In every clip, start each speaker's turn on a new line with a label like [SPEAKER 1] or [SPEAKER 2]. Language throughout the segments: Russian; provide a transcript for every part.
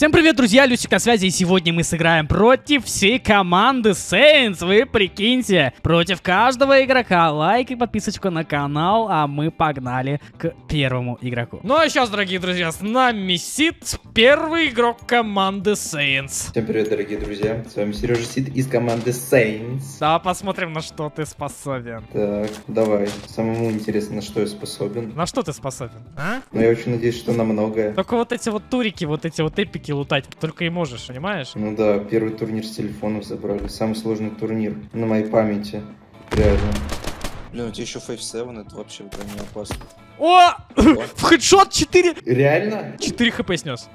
[SPEAKER 1] Всем привет, друзья, Люсик на связи, и сегодня мы сыграем против всей команды Saints, вы прикиньте, против каждого игрока, лайк и подписочку на канал, а мы погнали к первому игроку. Ну а сейчас, дорогие друзья, с нами Сид, первый игрок команды Saints.
[SPEAKER 2] Всем привет, дорогие друзья, с вами Сережа Сид из команды Saints.
[SPEAKER 1] Да, посмотрим, на что ты способен.
[SPEAKER 2] Так, давай, самому интересно, на что я способен.
[SPEAKER 1] На что ты способен, а?
[SPEAKER 2] Но я очень надеюсь, что на многое.
[SPEAKER 1] Только вот эти вот турики, вот эти вот эпики лутать, только и можешь, понимаешь?
[SPEAKER 2] Ну да, первый турнир с телефонов забрали, самый сложный турнир на моей памяти, реально.
[SPEAKER 3] Блин, у тебя еще Five-seven, это вообще прям не опасно.
[SPEAKER 1] О! В headshot 4!
[SPEAKER 2] Реально?
[SPEAKER 1] 4 хп снес.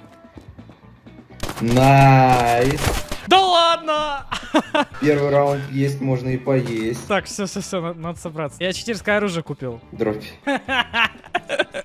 [SPEAKER 2] Nice!
[SPEAKER 1] Да ладно!
[SPEAKER 2] Первый раунд есть, можно и поесть.
[SPEAKER 1] Так, все, все, все, надо собраться. Я читерское оружие купил.
[SPEAKER 2] Дробь.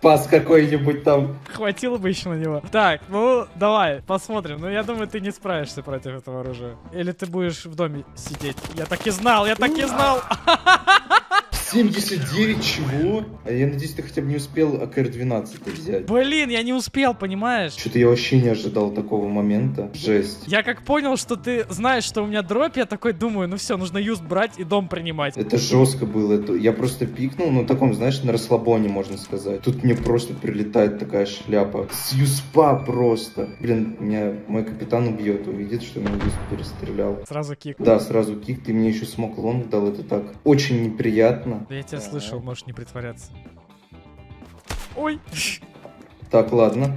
[SPEAKER 2] Пас какой-нибудь там.
[SPEAKER 1] Хватило бы еще на него. Так, ну давай, посмотрим. Ну я думаю, ты не справишься против этого оружия. Или ты будешь в доме сидеть. Я так и знал, я так и знал.
[SPEAKER 2] 79 чего? А я надеюсь, ты хотя бы не успел АКР-12 взять.
[SPEAKER 1] Блин, я не успел, понимаешь?
[SPEAKER 2] Что-то я вообще не ожидал такого момента. Жесть.
[SPEAKER 1] Я как понял, что ты знаешь, что у меня drop, я такой думаю, ну все, нужно USP брать и дом принимать.
[SPEAKER 2] Это жестко было. Это... Я просто пикнул, ну таком, знаешь, на расслабоне, можно сказать. Тут мне просто прилетает такая шляпа. С юспа просто. Блин, меня мой капитан убьет, увидит, что меня USP перестрелял.
[SPEAKER 1] Сразу kick.
[SPEAKER 2] Да, сразу kick. Ты мне еще smoke long дал, это так очень неприятно.
[SPEAKER 1] Да я тебя слышал, можешь не притворяться. Ой.
[SPEAKER 2] Так, ладно.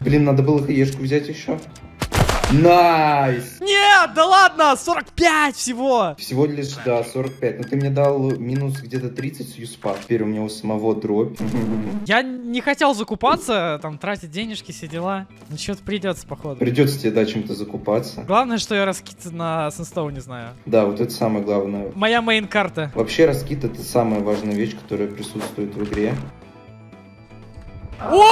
[SPEAKER 2] Блин, надо было хаешку взять еще. Nice!
[SPEAKER 1] Нет, да ладно, 45 всего.
[SPEAKER 2] Всего лишь, да, 45. Но ты мне дал минус где-то 30 с юспа. Теперь у меня у самого drop.
[SPEAKER 1] Я не хотел закупаться, там, тратить денежки, все дела. Но что-то придется, походу.
[SPEAKER 2] Придется тебе, да, чем-то закупаться.
[SPEAKER 1] Главное, что я раскид на Sandstone не знаю.
[SPEAKER 2] Да, вот это самое главное.
[SPEAKER 1] Моя main-карта.
[SPEAKER 2] Вообще, раскид это самая важная вещь, которая присутствует в игре.
[SPEAKER 1] О!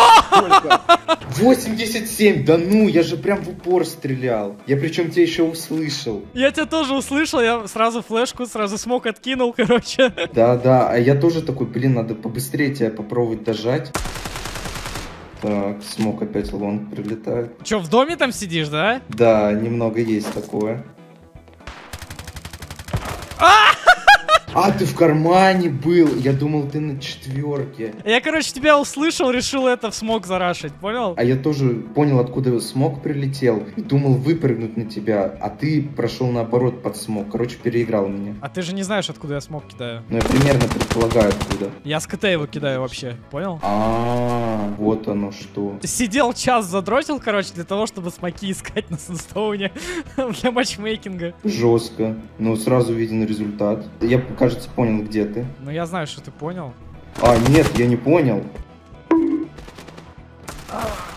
[SPEAKER 2] 87, да ну, я же прям в упор стрелял. Я причем тебя еще услышал.
[SPEAKER 1] Я тебя тоже услышал, я сразу флешку, сразу smoke откинул, короче.
[SPEAKER 2] Да, да, а я тоже такой, блин, надо побыстрее тебя попробовать дожать. Так, smoke опять long прилетает.
[SPEAKER 1] Че, в доме там сидишь, да?
[SPEAKER 2] Да, немного есть такое. А, ты в кармане был. Я думал, ты на четверке.
[SPEAKER 1] Я, короче, тебя услышал, решил это в смог зарашить, понял?
[SPEAKER 2] А я тоже понял, откуда смог прилетел. И думал выпрыгнуть на тебя. А ты прошел наоборот под смог. Короче, переиграл меня.
[SPEAKER 1] А ты же не знаешь, откуда я смог кидаю.
[SPEAKER 2] Ну, я примерно предполагаю, откуда.
[SPEAKER 1] Я с КТ его кидаю вообще, понял?
[SPEAKER 2] А, вот оно что.
[SPEAKER 1] Сидел час, задротил, короче, для того, чтобы смоки искать на Сэнстоуне для матчмейкинга.
[SPEAKER 2] Жестко. Ну, сразу виден результат. Я кажется, понял, где ты.
[SPEAKER 1] Ну, я знаю, что ты понял.
[SPEAKER 2] А, нет, я не понял.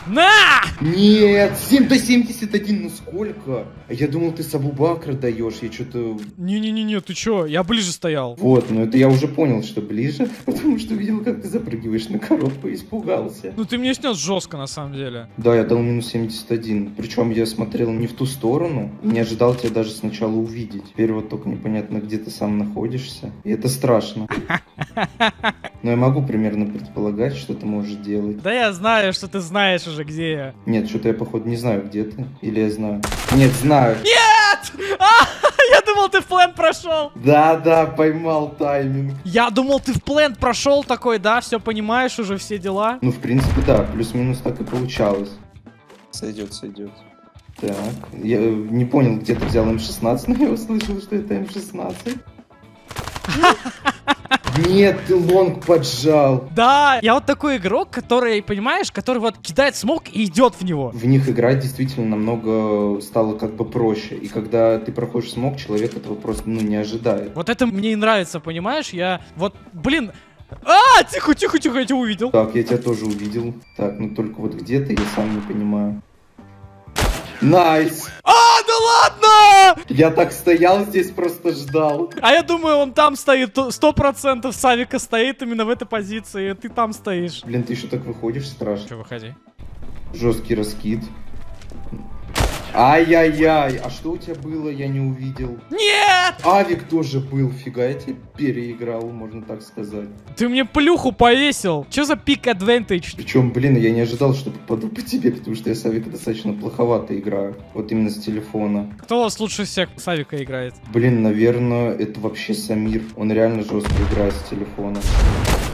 [SPEAKER 1] На!
[SPEAKER 2] Нет, 7 до 71, ну сколько? Я думал, ты с Абубакра даешь, я что-то...
[SPEAKER 1] Не-не-не, ты чё? Я ближе стоял.
[SPEAKER 2] Вот, ну это я уже понял, что ближе, потому что видел, как ты запрыгиваешь на коробку и испугался.
[SPEAKER 1] Ну ты мне снес жестко, на самом деле.
[SPEAKER 2] Да, я дал минус 71, причем я смотрел не в ту сторону, не ожидал тебя даже сначала увидеть. Теперь вот только непонятно, где ты сам находишься, и это страшно. Но я могу примерно предполагать, что ты можешь делать.
[SPEAKER 1] Да я знаю, что ты знаешь уже, где я.
[SPEAKER 2] Нет, что-то я, походу, не знаю, где ты. Или я знаю. Нет, знаю.
[SPEAKER 1] Нет! А, я думал, ты в план прошел.
[SPEAKER 2] Да-да, поймал тайминг.
[SPEAKER 1] Я думал, ты в plant прошел такой, да, все понимаешь уже, все дела.
[SPEAKER 2] Ну, в принципе, да, плюс-минус так и получалось.
[SPEAKER 3] Сойдет, сойдет.
[SPEAKER 2] Так, я не понял, где ты взял М16, но я услышал, что это М16. Нет, ты long поджал.
[SPEAKER 1] Да, я вот такой игрок, который, понимаешь, который вот кидает smoke и идет в него.
[SPEAKER 2] В них играть действительно намного стало как бы проще. И когда ты проходишь smoke, человек этого просто ну, не ожидает.
[SPEAKER 1] Вот это мне и нравится, понимаешь? Я вот, блин, а, тихо, тихо, тихо, я тебя увидел.
[SPEAKER 2] Так, я тебя тоже увидел. Так, ну только вот где ты, я сам не понимаю. Nice!
[SPEAKER 1] А, да ладно!
[SPEAKER 2] Я так стоял здесь, просто ждал.
[SPEAKER 1] А я думаю, он там стоит, сто процентов Савика стоит именно в этой позиции, ты там стоишь.
[SPEAKER 2] Блин, ты еще так выходишь, страшно.
[SPEAKER 1] Че, выходи.
[SPEAKER 2] Жесткий раскид. Ай-яй-яй, а что у тебя было, я не увидел.
[SPEAKER 1] Нет!
[SPEAKER 2] Авик тоже был, фига, я тебя переиграл, можно так сказать.
[SPEAKER 1] Ты мне плюху повесил. Че за пик advantage?
[SPEAKER 2] Причем, блин, я не ожидал, что попаду по тебе, потому что я с Авика достаточно плоховато играю. Вот именно с телефона.
[SPEAKER 1] Кто у вас лучше всех с Авика играет?
[SPEAKER 2] Блин, наверное, это вообще Самир. Он реально жестко играет с телефона.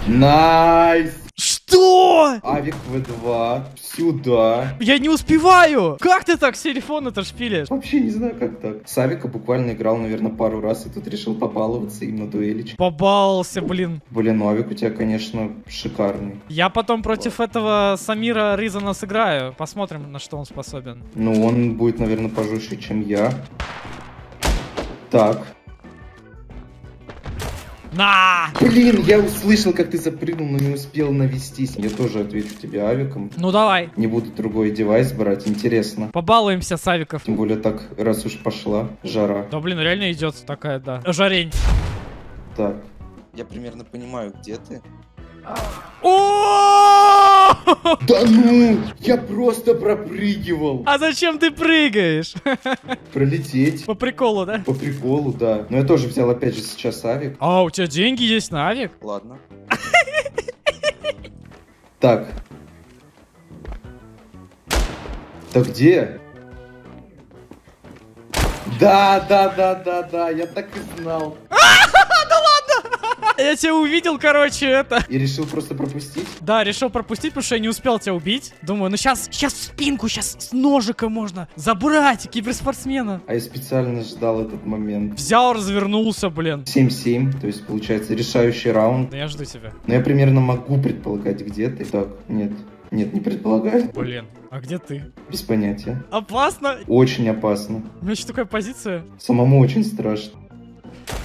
[SPEAKER 2] Nice!
[SPEAKER 1] Что?
[SPEAKER 2] Авик В2. Сюда.
[SPEAKER 1] Я не успеваю! Как ты так с телефона-то шпилишь?
[SPEAKER 2] Вообще не знаю, как так. С Авика буквально играл, наверное, пару раз, и тут решил побаловаться им на дуэлич.
[SPEAKER 1] Побаловался, блин.
[SPEAKER 2] Блин, ну Авик у тебя, конечно, шикарный.
[SPEAKER 1] Я потом против этого Самира Ризана сыграю. Посмотрим, на что он способен.
[SPEAKER 2] Ну, он будет, наверное, пожестче, чем я. Так.
[SPEAKER 1] На!
[SPEAKER 2] Блин, я услышал, как ты запрыгнул, но не успел навестись. Я тоже отвечу тебе авиком.
[SPEAKER 1] Ну давай,
[SPEAKER 2] Не буду другой девайс брать, интересно.
[SPEAKER 1] побалуемся с Авиков.
[SPEAKER 2] Тем более так, раз уж пошла жара.
[SPEAKER 1] Да блин, реально идет такая, да. Жарень.
[SPEAKER 2] Так.
[SPEAKER 3] Я примерно понимаю, где ты.
[SPEAKER 1] О!
[SPEAKER 2] Да ну! Я просто пропрыгивал!
[SPEAKER 1] А зачем ты прыгаешь?
[SPEAKER 2] Пролететь.
[SPEAKER 1] По приколу, да?
[SPEAKER 2] По приколу, да. Но я тоже взял опять же сейчас авик.
[SPEAKER 1] А, у тебя деньги есть на Авик?
[SPEAKER 3] Ладно.
[SPEAKER 2] Так. Так где? Да, да, да, да, да, я так и знал.
[SPEAKER 1] Я тебя увидел, короче, это.
[SPEAKER 2] И решил просто пропустить.
[SPEAKER 1] Да, решил пропустить, потому что я не успел тебя убить. Думаю, ну сейчас, сейчас в спинку, сейчас с ножика можно забрать киберспортсмена.
[SPEAKER 2] А я специально ждал этот момент.
[SPEAKER 1] Взял, развернулся, блин.
[SPEAKER 2] 7-7, то есть получается решающий раунд.
[SPEAKER 1] Да я жду тебя.
[SPEAKER 2] Но я примерно могу предполагать, где ты. Так, нет. Нет, не предполагаю.
[SPEAKER 1] Блин, а где ты?
[SPEAKER 2] Без понятия.
[SPEAKER 1] Опасно.
[SPEAKER 2] Очень опасно.
[SPEAKER 1] У меня еще такая позиция.
[SPEAKER 2] Самому очень страшно.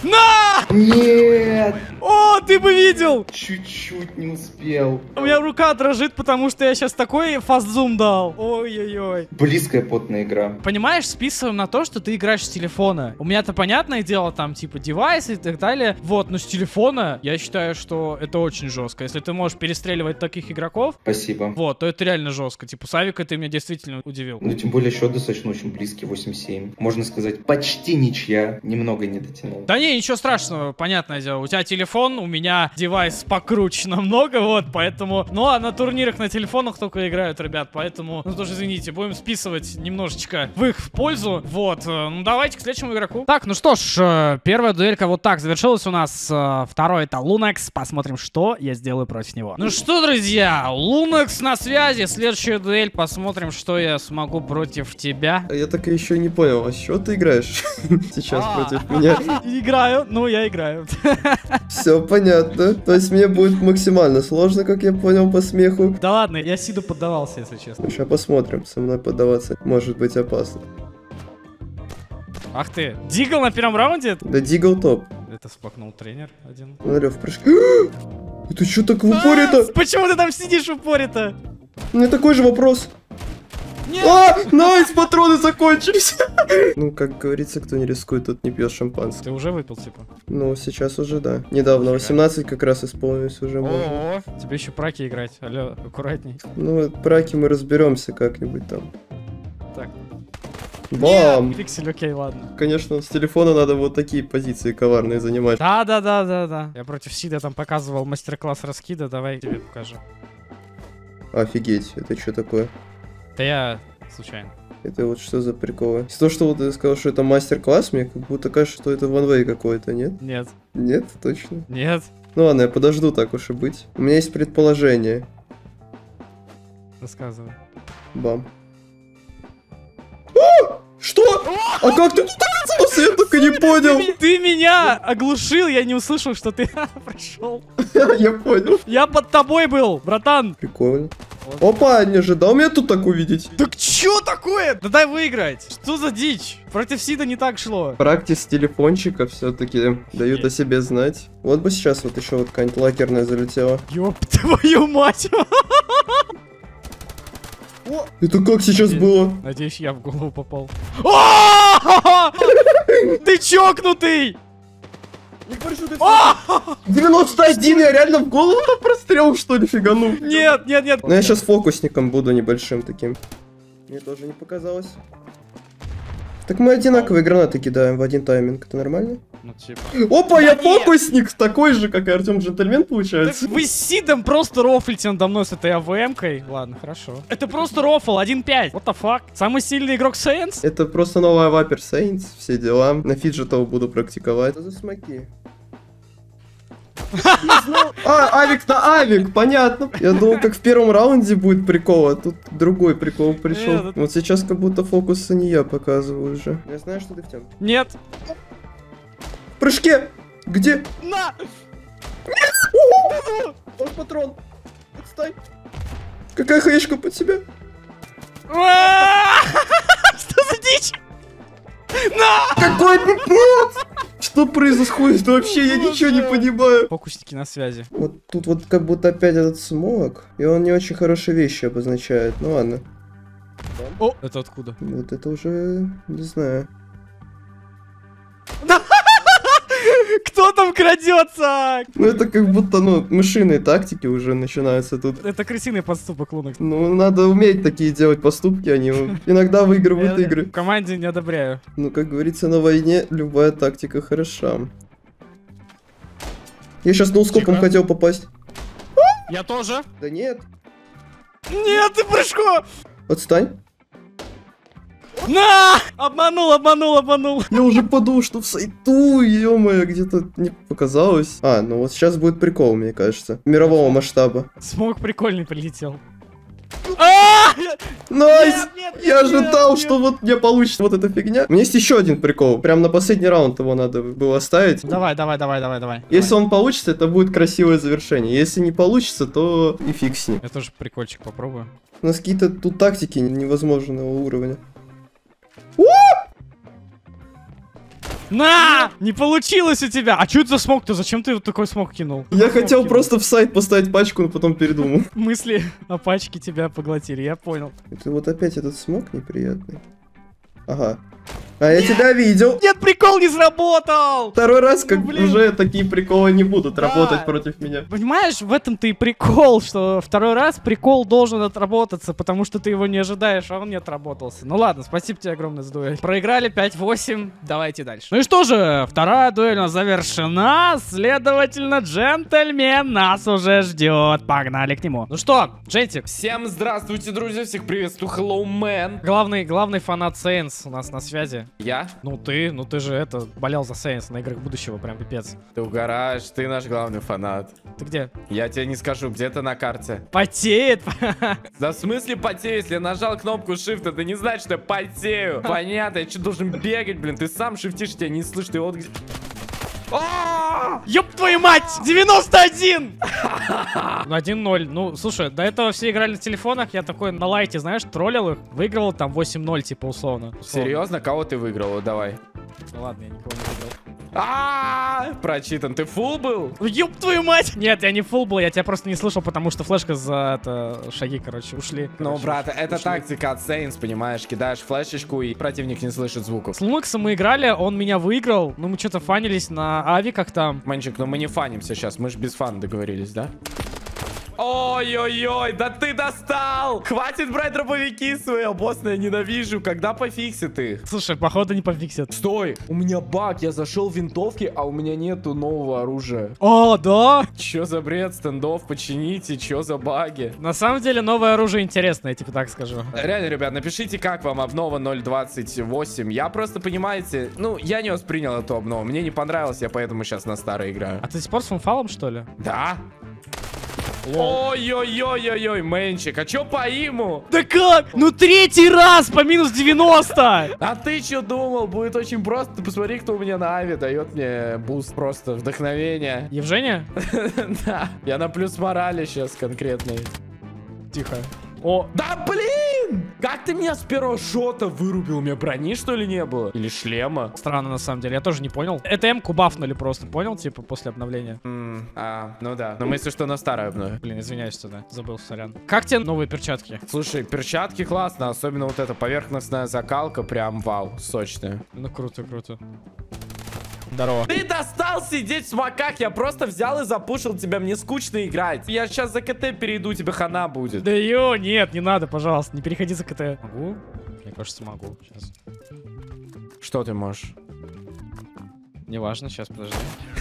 [SPEAKER 1] На!
[SPEAKER 2] Нет!
[SPEAKER 1] О, ты бы видел!
[SPEAKER 2] Чуть-чуть не успел.
[SPEAKER 1] У меня рука дрожит, потому что я сейчас такой фастзум дал. Ой-ой-ой.
[SPEAKER 2] Близкая потная игра.
[SPEAKER 1] Понимаешь, списываем на то, что ты играешь с телефона. У меня-то понятное дело, там, типа, девайсы и так далее. Вот, но с телефона я считаю, что это очень жестко. Если ты можешь перестреливать таких игроков,
[SPEAKER 2] Спасибо.
[SPEAKER 1] вот, то это реально жестко. Типа, Савика ты меня действительно удивил.
[SPEAKER 2] Ну, тем более счет достаточно очень близкий, 8-7. Можно сказать, почти ничья. Немного не дотянул.
[SPEAKER 1] Да не, ничего страшного, понятное дело. У тебя телефон, у меня девайс покруче намного, вот, поэтому... Ну, а на турнирах на телефонах только играют, ребят, поэтому, ну, тоже извините, будем списывать немножечко в их пользу, вот. э, Ну, давайте к следующему игроку. Так, ну что ж, э, первая дуэлька вот так завершилась у нас. э, Второй это Лунекс. Посмотрим, что я сделаю против него. Ну что, друзья, Лунекс на связи. Следующая дуэль, посмотрим, что я смогу против тебя.
[SPEAKER 4] А Я так и еще не понял, а чего ты играешь сейчас
[SPEAKER 1] А.
[SPEAKER 4] против меня?
[SPEAKER 1] Играю, ну я играю.
[SPEAKER 4] Все понятно. То есть мне будет максимально сложно, как я понял по смеху.
[SPEAKER 1] Да ладно, я Сиду поддавался, если честно.
[SPEAKER 4] Сейчас посмотрим, со мной поддаваться может быть опасно.
[SPEAKER 1] Ах ты, Дигл на первом раунде?
[SPEAKER 4] Да Дигл топ.
[SPEAKER 1] Это спакнул тренер один.
[SPEAKER 4] Смотри, в прыжке. Это что так в упоре-то?
[SPEAKER 1] А, Почему ты там сидишь в упоре-то?
[SPEAKER 4] У меня такой же вопрос.
[SPEAKER 1] Нет!
[SPEAKER 4] А, найс, патроны закончились. Ну, как говорится, кто не рискует, тот не пьет шампанское.
[SPEAKER 1] Ты уже выпил, типа?
[SPEAKER 4] Ну, сейчас уже да. Недавно, 18 как раз исполнилось уже можно.
[SPEAKER 1] О, тебе еще праки играть. Алло, аккуратней.
[SPEAKER 4] Ну, праки мы разберемся как-нибудь там.
[SPEAKER 1] Так.
[SPEAKER 4] Бам!
[SPEAKER 1] Пиксель, окей, ладно.
[SPEAKER 4] Конечно, с телефона надо вот такие позиции коварные занимать.
[SPEAKER 1] Да, да, да, да, да. Я против Сида там показывал мастер-класс раскида. Давай тебе покажу.
[SPEAKER 4] Офигеть, это что такое?
[SPEAKER 1] Да я случайно.
[SPEAKER 4] Это вот что за приколы? Того, что вот ты сказал, что это мастер-класс, мне как будто кажется, что это ванвей какой-то, нет?
[SPEAKER 1] Нет,
[SPEAKER 4] Нет, точно.
[SPEAKER 1] нет.
[SPEAKER 4] Ну ладно, я подожду так уж и быть. У меня есть предположение.
[SPEAKER 1] Рассказывай.
[SPEAKER 4] Бам. О! Что? А как ты тут? Я только не понял.
[SPEAKER 1] ты меня оглушил, я не услышал, что ты прошел.
[SPEAKER 4] Я понял.
[SPEAKER 1] Я под тобой был, братан.
[SPEAKER 4] Прикольно. Опа, не ожидал меня тут так увидеть.
[SPEAKER 1] Так чё такое? Да дай выиграть. Что за дичь? Против Сида не так шло.
[SPEAKER 4] Практис телефончика все-таки дают о себе знать. Вот бы сейчас вот еще вот какая-нибудь лакерная залетела.
[SPEAKER 1] Ёб твою мать.
[SPEAKER 4] Это как сейчас было?
[SPEAKER 1] Надеюсь, я в голову попал. О! Ты чокнутый!
[SPEAKER 4] 91, я реально в голову на прострел, что ли, фиганул?
[SPEAKER 1] Нет, нет, нет.
[SPEAKER 4] Ну я сейчас фокусником буду небольшим таким. Мне тоже не показалось. Так мы одинаковые гранаты кидаем в один тайминг, это нормально?
[SPEAKER 1] Ну, типа.
[SPEAKER 4] Опа, я
[SPEAKER 1] нет!
[SPEAKER 4] фокусник! Такой же, как и Артем Джентльмен,
[SPEAKER 1] Так
[SPEAKER 4] получается.
[SPEAKER 1] вы с Сидом просто рофлите надо мной с этой АВМ-кой. Ладно, хорошо. Это просто рофл 1.5. What the fuck? Самый сильный игрок Saints?
[SPEAKER 4] Это просто новая Вапер Saints, все дела. На фиджетов буду практиковать. Что за смоки? А, авик на авик, понятно. Я думал, как в первом раунде будет прикол, а тут другой прикол пришел. Вот сейчас как будто фокусы не я показываю уже. Я знаю, что ты в тем.
[SPEAKER 1] Нет.
[SPEAKER 4] В прыжке! Где?
[SPEAKER 1] На!
[SPEAKER 4] Вот патрон. Отстань. Какая хаешка под себя?
[SPEAKER 1] Что за дичь? На!
[SPEAKER 4] Какой пипец! Что происходит вообще? Я ничего не понимаю.
[SPEAKER 1] Фокусники на связи.
[SPEAKER 4] Вот тут вот как будто опять этот смог, и он не очень хорошие вещи обозначает. Ну ладно.
[SPEAKER 1] О, это откуда?
[SPEAKER 4] Вот это уже не знаю.
[SPEAKER 1] Кто там крадется?
[SPEAKER 4] Ну это как будто, ну, мышиные тактики уже начинаются тут.
[SPEAKER 1] Это крысиный подступок, Лунок.
[SPEAKER 4] Ну, надо уметь такие делать поступки, они иногда выигрывают игры.
[SPEAKER 1] В команде не одобряю.
[SPEAKER 4] Ну, как говорится, на войне любая тактика хороша. Я сейчас на ускопом
[SPEAKER 1] Тихо.
[SPEAKER 4] хотел попасть.
[SPEAKER 1] Я тоже.
[SPEAKER 4] Да нет.
[SPEAKER 1] Нет, ты прыжку!
[SPEAKER 4] Отстань.
[SPEAKER 1] На! Обманул, обманул, обманул.
[SPEAKER 4] Я уже подумал, что в сайту, ё-моё, где-то не показалось. А, ну вот сейчас будет прикол, мне кажется. Мирового масштаба.
[SPEAKER 1] Смог прикольный прилетел. А! Nice!
[SPEAKER 4] Я ожидал, что вот мне получится вот эта фигня. У меня есть еще один прикол. Прям на последний раунд его надо было ставить.
[SPEAKER 1] Давай, давай, давай, давай, давай.
[SPEAKER 4] Если он получится, это будет красивое завершение. Если не получится, то и фиг с ним.
[SPEAKER 1] Я тоже прикольчик попробую.
[SPEAKER 4] У нас какие-то тут тактики невозможного уровня.
[SPEAKER 1] На! Не получилось у тебя! А что это за смок-то? Зачем ты вот такой смок кинул?
[SPEAKER 4] Я
[SPEAKER 1] смок
[SPEAKER 4] хотел
[SPEAKER 1] кинул.
[SPEAKER 4] просто в сайт поставить пачку, но потом передумал.
[SPEAKER 1] Мысли о пачке тебя поглотили, я понял.
[SPEAKER 4] Это вот опять этот смог неприятный. Ага. А я тебя видел.
[SPEAKER 1] Нет, прикол не сработал!
[SPEAKER 4] Второй раз, как
[SPEAKER 1] Ну,
[SPEAKER 4] уже такие приколы не будут
[SPEAKER 1] Да.
[SPEAKER 4] работать против меня.
[SPEAKER 1] Понимаешь, в этом-то и прикол, что второй раз прикол должен отработаться, потому что ты его не ожидаешь, а он не отработался. Ну ладно, спасибо тебе огромное за дуэль. Проиграли 5-8, давайте дальше. Ну и что же, вторая дуэль у нас завершена, следовательно, джентльмен нас уже ждет. Погнали к нему. Ну что, Джентик,
[SPEAKER 5] Всем здравствуйте, друзья, всех приветствую, hello, man.
[SPEAKER 1] главный, главный фанат Сейнс у нас на связи.
[SPEAKER 5] Я?
[SPEAKER 1] Ну ты, ну ты же это, болел за Сейнс на играх будущего, прям пипец.
[SPEAKER 5] Ты угораешь, ты наш главный фанат.
[SPEAKER 1] Ты где?
[SPEAKER 5] Я тебе не скажу, где ты на карте.
[SPEAKER 1] Потеет.
[SPEAKER 5] Да в смысле потею, если я нажал кнопку shift, это не значит, что я потею. Понятно, я что должен бегать, блин, ты сам шифтишь, тебя не слышу, ты вот!
[SPEAKER 1] Ёб твою мать! 91! Ну, 1-0. Ну, слушай, до этого все играли на телефонах, я такой на лайте, знаешь, троллил их, выигрывал там 8-0, типа, условно. Условно.
[SPEAKER 5] Серьезно, кого ты выиграл? Давай.
[SPEAKER 1] Ну ладно, я никого не выиграл.
[SPEAKER 5] А, прочитан. Ты фул был?
[SPEAKER 1] Ёб твою мать! Нет, я не фул был, я тебя просто не слышал, потому что флешка за это, шаги, короче, ушли.
[SPEAKER 5] Ну, брат, это тактика от Saints, понимаешь? Кидаешь флешечку, и противник не слышит звуков.
[SPEAKER 1] С Луноксом мы играли, он меня выиграл, ну мы что-то фанились на авиках там.
[SPEAKER 5] Манчик, ну мы не фанимся сейчас, мы же без фана договорились, да? Ой-ой-ой, да ты достал! Хватит брать дробовики свои, боссно я ненавижу. Когда пофиксит их?
[SPEAKER 1] Слушай, походу не пофиксят.
[SPEAKER 5] Стой, у меня баг, я зашел в винтовки, а у меня нету нового оружия.
[SPEAKER 1] О, да?
[SPEAKER 5] Чё за бред, стендов, почините, чё за баги?
[SPEAKER 1] На самом деле новое оружие интересное, типа так скажу.
[SPEAKER 5] Реально, ребят, напишите, как вам обнова 0.28. Я просто, понимаете, ну, я не воспринял эту обнову. Мне не понравилось, я поэтому сейчас на старой играю.
[SPEAKER 1] А ты сих пор с фунфалом, что ли?
[SPEAKER 5] Да? Ой-ой-ой-ой-ой, Мэнчик, а чё по иму?
[SPEAKER 1] Да как? Ну третий раз по минус 90!
[SPEAKER 5] А ты чё думал? Будет очень просто. Ты посмотри, кто у меня на Ави дает мне буст, просто вдохновение.
[SPEAKER 1] Евгения?
[SPEAKER 5] Да, я на плюс морали сейчас конкретный.
[SPEAKER 1] Тихо. О,
[SPEAKER 5] Да блин! Как ты меня с первого шота вырубил? У меня брони что ли не было? Или шлема?
[SPEAKER 1] странно на самом деле, я тоже не понял. Это М-ку бафнули просто, понял, типа, после обновления.
[SPEAKER 5] М, а, ну да. Но мы если что на старой обнове.
[SPEAKER 1] Блин, извиняюсь тогда, забыл, сорян. Как тебе новые перчатки?
[SPEAKER 5] Слушай, перчатки классно, особенно вот эта поверхностная закалка, прям вау, сочная.
[SPEAKER 1] Ну круто, круто. Здорово.
[SPEAKER 5] Ты достал сидеть в смоках, я просто взял и запушил тебя, мне скучно играть. Я сейчас за КТ перейду, тебе хана будет.
[SPEAKER 1] Да ё, нет, не надо, пожалуйста, не переходи за КТ. Могу? Мне кажется, могу. Сейчас.
[SPEAKER 5] Что ты можешь?
[SPEAKER 1] Неважно, сейчас подожди.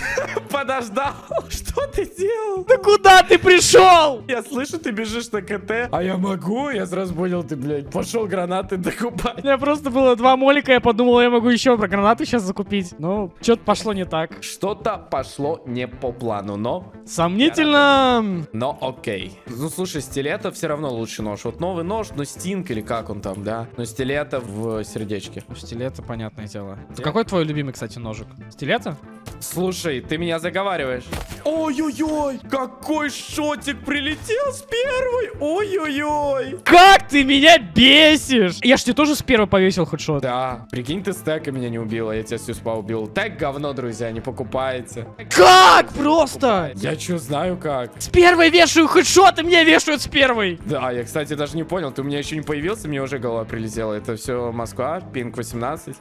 [SPEAKER 5] Подождал. Что ты делал?
[SPEAKER 1] Да куда ты пришел?
[SPEAKER 5] Я слышу, ты бежишь на КТ. А я могу? Я сразу понял, ты, блядь, пошел гранаты докупать.
[SPEAKER 1] У меня просто было два молика, я подумал, я могу еще про гранаты сейчас закупить. Ну, что-то пошло не так.
[SPEAKER 5] Что-то пошло не по плану, но...
[SPEAKER 1] Сомнительно.
[SPEAKER 5] Но окей. Ну, слушай, стилета все равно лучше нож. Вот новый нож, но стинг или как он там, да? Но стилета в сердечке.
[SPEAKER 1] Стилета, понятное дело. Какой твой любимый, кстати, ножик? Стилета?
[SPEAKER 5] Слушай, ты меня заговариваешь. Ой-ой-ой, какой шотик прилетел с первой. Ой-ой-ой.
[SPEAKER 1] Как ты меня бесишь! Я ж тебе тоже с первой повесил хедшот.
[SPEAKER 5] Да, прикинь, ты стека меня не убила, я тебя с юспа убил. Так говно, друзья, не покупайте.
[SPEAKER 1] Как просто?
[SPEAKER 5] Я чё знаю как.
[SPEAKER 1] С первой вешаю хедшот, и меня вешают с первой.
[SPEAKER 5] Да, я, кстати, даже не понял, ты у меня еще не появился, мне уже голова прилетела. Это все Москва, пинг 18.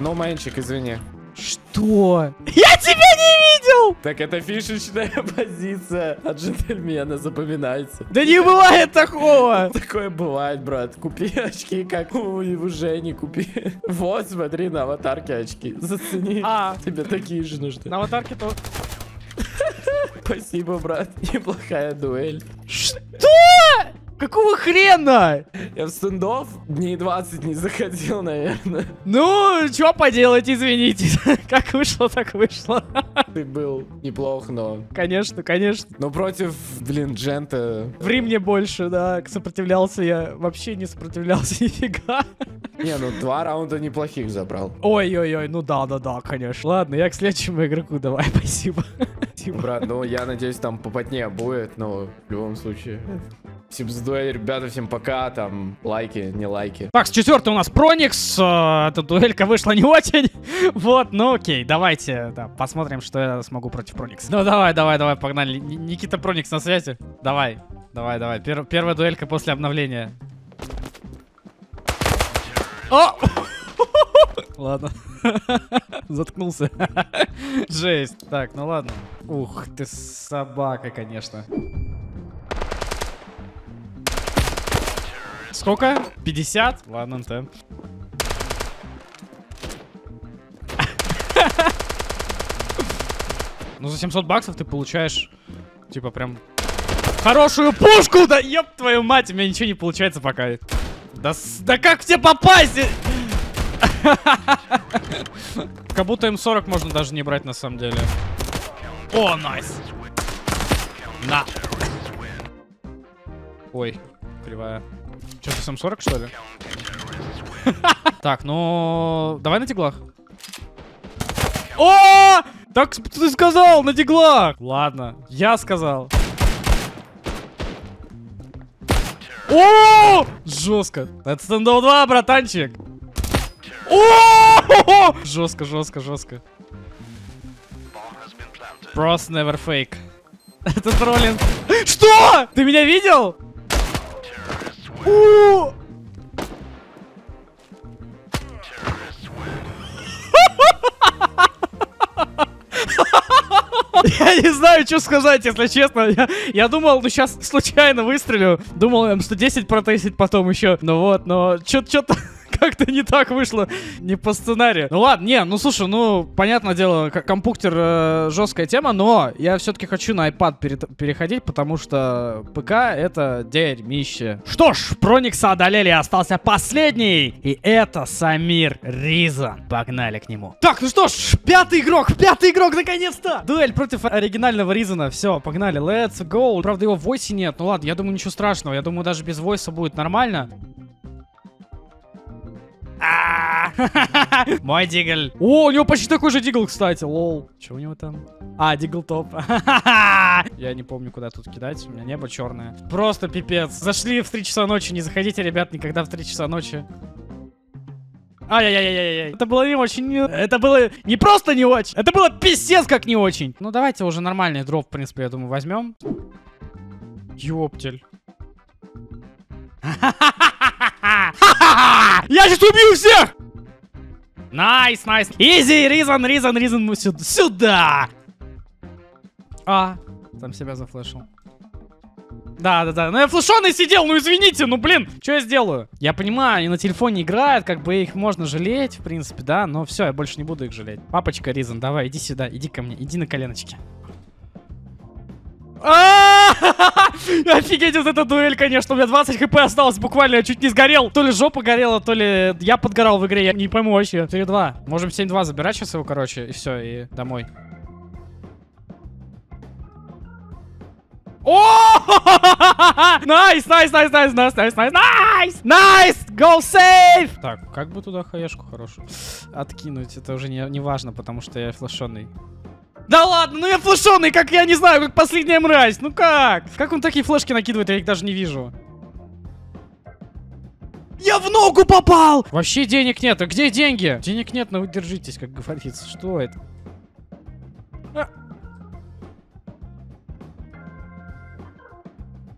[SPEAKER 5] Ну, мэнчик, извини.
[SPEAKER 1] Что? Я тебя не видел!
[SPEAKER 5] Так это фишечная позиция от джентльмена, запоминайте.
[SPEAKER 1] Да не бывает такого!
[SPEAKER 5] Такое бывает, брат. Купи очки, как у, у Жени, купи. Вот, смотри, на аватарке очки. Зацени.
[SPEAKER 1] А.
[SPEAKER 5] Тебе такие же нужны.
[SPEAKER 1] На аватарке то...
[SPEAKER 5] Спасибо, брат. Неплохая дуэль.
[SPEAKER 1] Что? Какого хрена?
[SPEAKER 5] Я в стендов дней 20 не заходил, наверное.
[SPEAKER 1] Ну, что поделать, извините. Как вышло, так вышло.
[SPEAKER 5] Ты был неплох, но...
[SPEAKER 1] Конечно, конечно.
[SPEAKER 5] Но против, блин, Джента...
[SPEAKER 1] В Римне больше, да, сопротивлялся я. Вообще не сопротивлялся нифига.
[SPEAKER 5] Не, ну два раунда неплохих забрал.
[SPEAKER 1] Ой-ой-ой, ну да-да-да, конечно. Ладно, я к следующему игроку давай, спасибо. Спасибо.
[SPEAKER 5] Брат, ну я надеюсь, там попотнее будет, но в любом случае. Всем дуэль, ребята, всем пока, там, лайки, не лайки.
[SPEAKER 1] Так, с четвертой у нас Проникс. э, Эта дуэлька вышла не очень. Вот, ну окей, давайте да, посмотрим, что я смогу против Проникс. Ну давай, давай, давай, погнали. Никита Проникс на связи. Давай, давай, давай. Пер- первая дуэлька после обновления. О! Ладно. Заткнулся. Жесть. Так, ну ладно. Ух, ты собака, конечно. Сколько? 50? Ладно, НТ. Ну, за 700 баксов ты получаешь, типа, прям хорошую пушку, да ёб твою мать, у меня ничего не получается пока. Да, да как тебе попасть? Как будто М40 можно даже не брать на самом деле. О, найс. На. Ой, кривая. Что, ты М40, что ли? Так, ну... Давай на диглах. О! Так с- ты сказал, на диглах! Ладно, я сказал. О! Жестко. Это стендов 2, братанчик. О! Жестко, жестко, жестко. Просто never fake. Это троллинг. Что? Ты меня видел? Я не знаю, что сказать, если честно. Я, я думал, ну сейчас случайно выстрелю. Думал, М110 протестить потом еще. Ну вот, но что-то как-то не так вышло. Не по сценарию. Ну ладно, не, ну слушай, ну, понятное дело, компьютер э, жесткая тема, но я все-таки хочу на iPad перет- переходить, потому что ПК это дерьмище. Что ж, Проникса одолели, остался последний. И это Самир Ризан. Погнали к нему. Так, ну что ж, пятый игрок, пятый игрок, наконец-то! Дуэль против оригинального Ризана. Все, погнали, let's go. Правда, его в войсе нет. Ну ладно, я думаю, ничего страшного. Я думаю, даже без войса будет нормально. А, Мой дигл. О, у него почти такой же дигл, кстати. Лол. Что у него там? А, дигл топ. Я не помню, куда тут кидать. У меня небо черное. Просто пипец. Зашли в 3 часа ночи. Не заходите, ребят, никогда в 3 часа ночи. Ай-яй-яй-яй-яй. Это было не очень... Это было не просто не очень. Это было писец как не очень. Ну, давайте уже нормальный дроп, в принципе, я думаю, возьмем. Ёптель. Я сейчас убью всех! Nice, nice. Easy, Ризан, Ризан, Ризан, мы сюда. Сюда! А, там себя зафлешил. Да, да, да. Ну я флешоный сидел, ну извините, ну блин, что я сделаю? Я понимаю, они на телефоне играют, как бы их можно жалеть, в принципе, да, но все, я больше не буду их жалеть. Папочка Ризан, давай, иди сюда, иди ко мне, иди на коленочки. А! Офигеть, вот эта дуэль, конечно. У меня 20 HP осталось буквально, я чуть не сгорел. То ли жопа горела, то ли я подгорал в игре. Я не пойму вообще. 3-2. Можем 7-2 забирать сейчас его, короче, и все, и домой. О! Nice, nice, nice, nice, nice, nice, nice, nice! Nice! Go save! Так, как бы туда хаешку хорошую откинуть? Это уже не, не важно, потому что я флешенный. Да ладно, ну я флешонный, как я не знаю, как последняя мразь, ну как? Как он такие флешки накидывает, я их даже не вижу. Я в ногу попал! Вообще денег нет, а где деньги? Денег нет, но вы держитесь, как говорится, что это? А.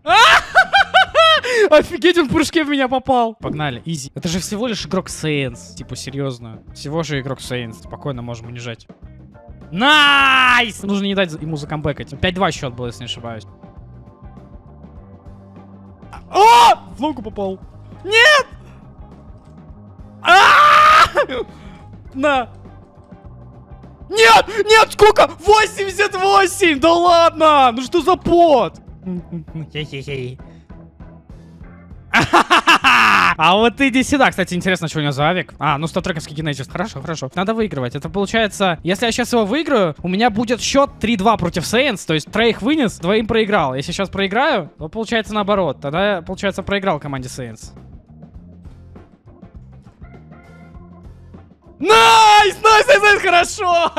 [SPEAKER 1] Офигеть, он в прыжке в меня попал. Погнали, изи. Это же всего лишь игрок Сейнс. Типа, серьезно. Всего же игрок Сейнс. Спокойно можем унижать. Nice! Нужно не дать ему закомбекать. 5-2 счет был, если не ошибаюсь. О! В ногу попал. Нет! А! На. Нет! Нет, сколько? 88! Да ладно! Ну что за пот? Хе-хе-хе. А вот иди сюда. Кстати, интересно, что у него за авик. А, ну статрековский Genesis. Хорошо, хорошо. Надо выигрывать. Это получается, если я сейчас его выиграю, у меня будет счет 3-2 против Saints. То есть троих вынес, двоим проиграл. Если сейчас проиграю, то получается наоборот. Тогда, получается, проиграл команде Saints. Nice! Nice, nice, nice, хорошо!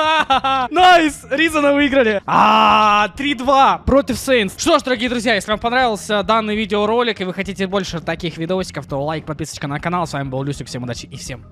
[SPEAKER 1] Nice! Ризана выиграли. А, 3-2 против Saints. Что ж, дорогие друзья, если вам понравился данный видеоролик и вы хотите больше таких видосиков, то лайк, подписочка на канал. С вами был Люсик, всем удачи и всем